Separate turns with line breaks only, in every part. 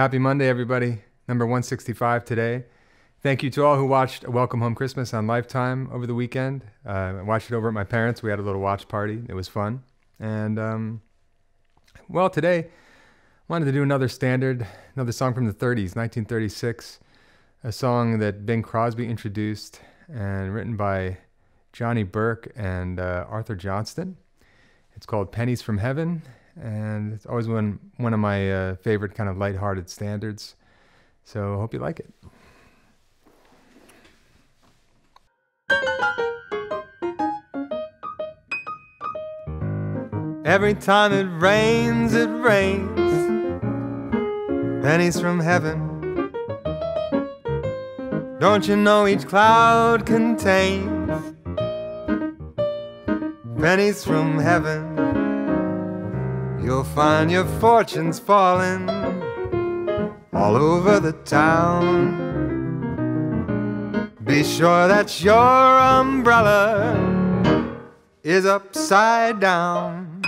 Happy Monday, everybody. Number 165 today. Thank you to all who watched Welcome Home Christmas on Lifetime over the weekend. Uh, I watched it over at my parents. We had a little watch party. It was fun. And, um, well, today I wanted to do another standard, another song from the 30s, 1936, a song that Bing Crosby introduced and written by Johnny Burke and uh, Arthur Johnston. It's called Pennies from Heaven, and it's always one, one of my uh, favorite kind of lighthearted standards. So hope you like it. Every time it rains, it rains. Pennies from heaven. Don't you know each cloud contains pennies from heaven? You'll find your fortunes falling all over the town. Be sure that your umbrella is upside down.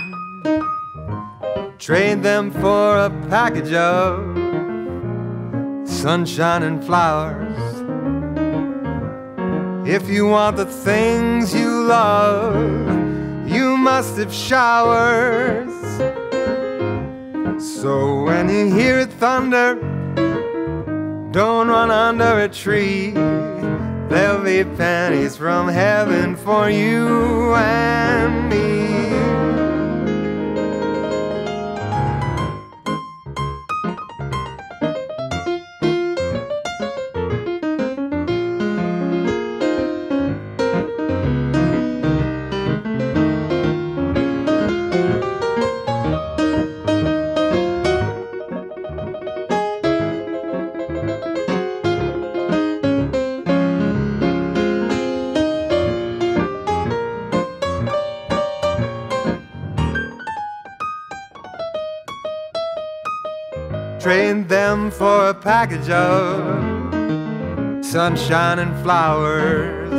Trade them for a package of sunshine and flowers. If you want the things you love, you must have showers. So when you hear thunder, don't run under a tree. There'll be pennies from heaven for you Trade them for a package of sunshine and flowers.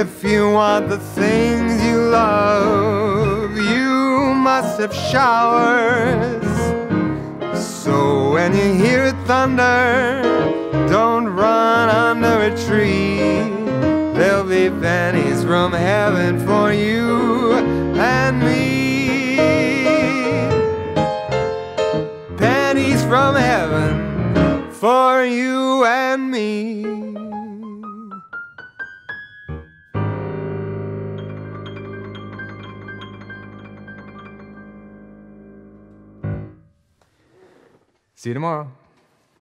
If you want the things you love, you must have showers. So when you hear thunder, don't run under a tree. There'll be pennies from heaven for you pennies from heaven for you and me. See you tomorrow.